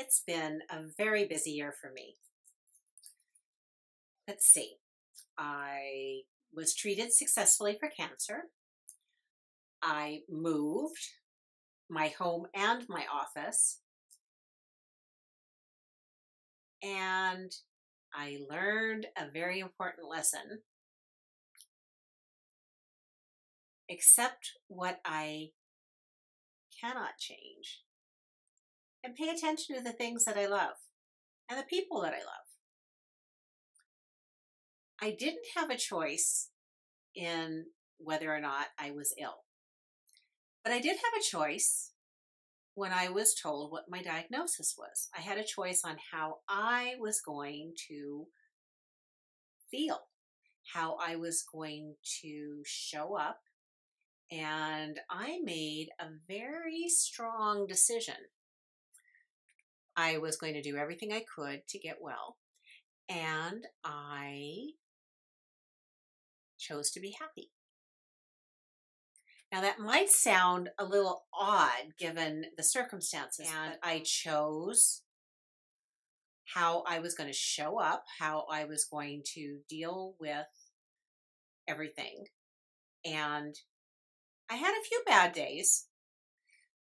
It's been a very busy year for me. Let's see. I was treated successfully for cancer. I moved my home and my office. And I learned a very important lesson. Accept what I cannot change and pay attention to the things that I love and the people that I love. I didn't have a choice in whether or not I was ill, but I did have a choice when I was told what my diagnosis was. I had a choice on how I was going to feel, how I was going to show up. And I made a very strong decision I was going to do everything I could to get well. And I chose to be happy. Now, that might sound a little odd given the circumstances, and I chose how I was going to show up, how I was going to deal with everything. And I had a few bad days,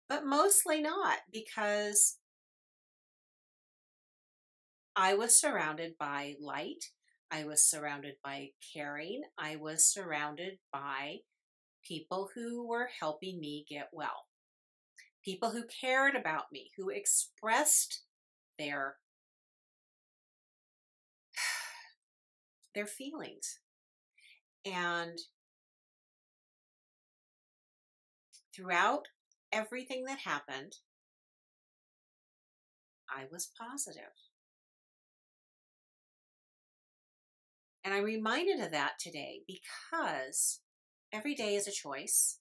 but mostly not because I was surrounded by light. I was surrounded by caring. I was surrounded by people who were helping me get well. People who cared about me, who expressed their their feelings. And throughout everything that happened, I was positive. And I'm reminded of that today because every day is a choice.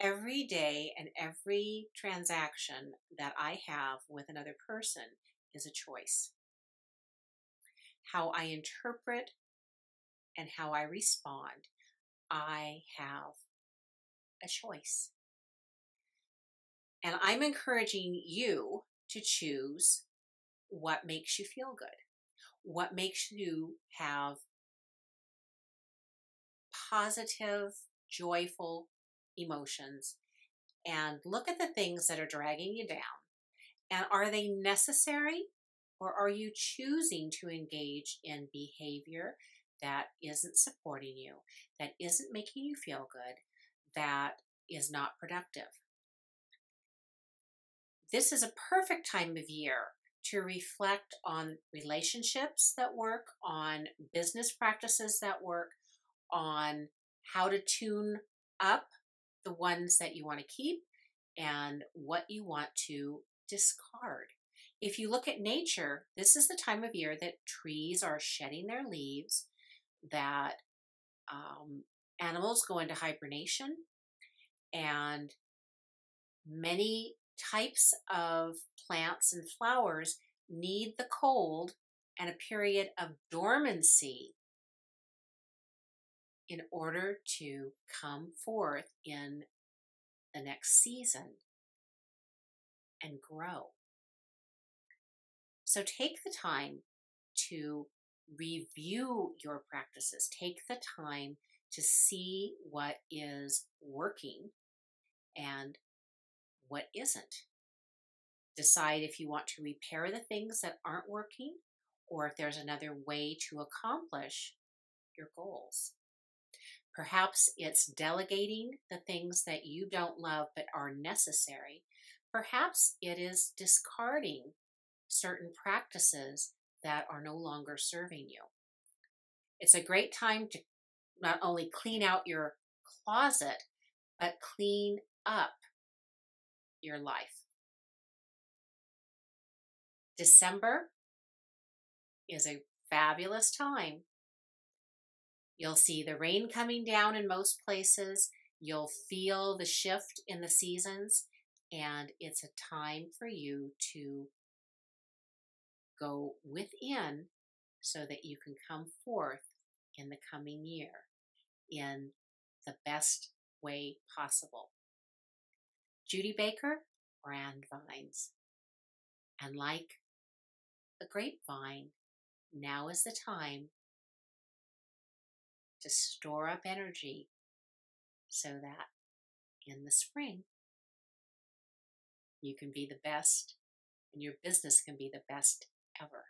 Every day and every transaction that I have with another person is a choice. How I interpret and how I respond, I have a choice. And I'm encouraging you to choose what makes you feel good, what makes you have positive, joyful emotions and look at the things that are dragging you down. And are they necessary or are you choosing to engage in behavior that isn't supporting you, that isn't making you feel good, that is not productive? This is a perfect time of year to reflect on relationships that work, on business practices that work, on how to tune up the ones that you want to keep and what you want to discard. If you look at nature, this is the time of year that trees are shedding their leaves, that um, animals go into hibernation, and many types of plants and flowers need the cold and a period of dormancy in order to come forth in the next season and grow. So take the time to review your practices. Take the time to see what is working and what isn't. Decide if you want to repair the things that aren't working or if there's another way to accomplish your goals. Perhaps it's delegating the things that you don't love but are necessary. Perhaps it is discarding certain practices that are no longer serving you. It's a great time to not only clean out your closet, but clean up your life. December is a fabulous time You'll see the rain coming down in most places. You'll feel the shift in the seasons, and it's a time for you to go within so that you can come forth in the coming year in the best way possible. Judy Baker, Brand Vines. And like the grapevine, now is the time to store up energy so that in the spring you can be the best and your business can be the best ever.